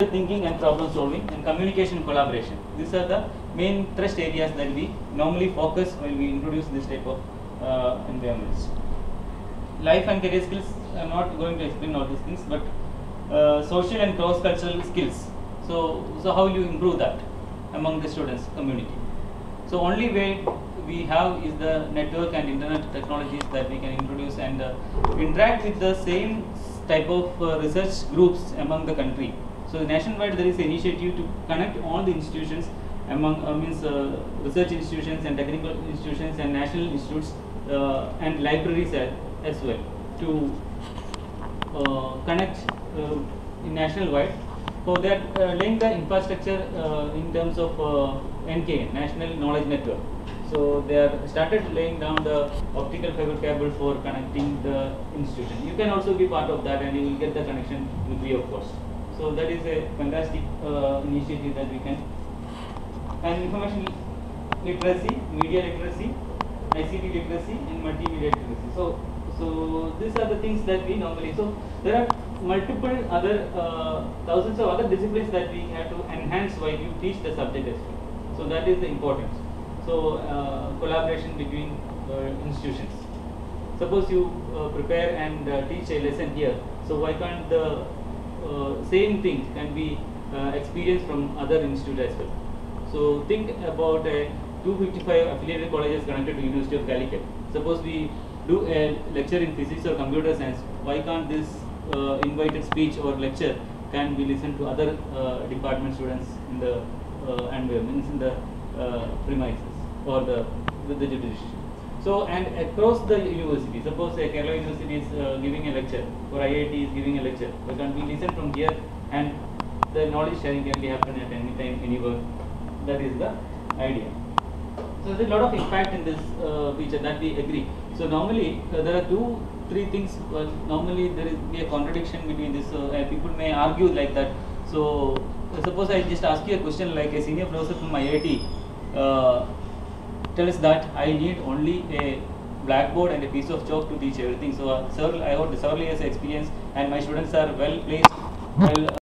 thinking and problem solving and communication collaboration. These are the main thrust areas that we normally focus when we introduce this type of uh, environments. Life and career skills, I'm not going to explain all these things, but uh, social and cross-cultural skills. So, so how you improve that among the students community. So only way we have is the network and internet technologies that we can introduce and uh, interact with the same type of uh, research groups among the country. So nationwide there is an initiative to connect all the institutions among uh, means uh, research institutions and technical institutions and national institutes uh, and libraries as, as well to uh, connect uh, national wide So they are uh, laying the infrastructure in terms of NKN, National Knowledge Network. So they are started laying down the optical fiber cable for connecting the institution. You can also be part of that and you will get the connection free of cost. So that is a fantastic uh, initiative that we can. And information literacy, media literacy, ICT literacy, and multimedia literacy. So, so these are the things that we normally. So there are multiple other uh, thousands of other disciplines that we have to enhance while you teach the subject as well. So that is the importance. So uh, collaboration between uh, institutions. Suppose you uh, prepare and uh, teach a lesson here. So why can't the uh, same thing can be uh, experienced from other institute as well? So think about a 255 affiliated colleges connected to University of Calicut. Suppose we do a lecture in physics or computer science. Why can't this uh, invited speech or lecture can be listened to other uh, department students in the uh, uh, in the uh, premises or the the, the jurisdiction. So and across the university, suppose a Kerala University is uh, giving a lecture or IIT is giving a lecture, but can we listen from here and the knowledge sharing can be happen at any time, anywhere. That is the idea. So there's a lot of impact in this uh, feature that we agree. So normally uh, there are two, three things. Normally there is be a contradiction between this. Uh, people may argue like that. So uh, suppose I just ask you a question like a senior professor from IIT uh, tells that I need only a blackboard and a piece of chalk to teach everything. So uh, I hold several years experience and my students are well placed, well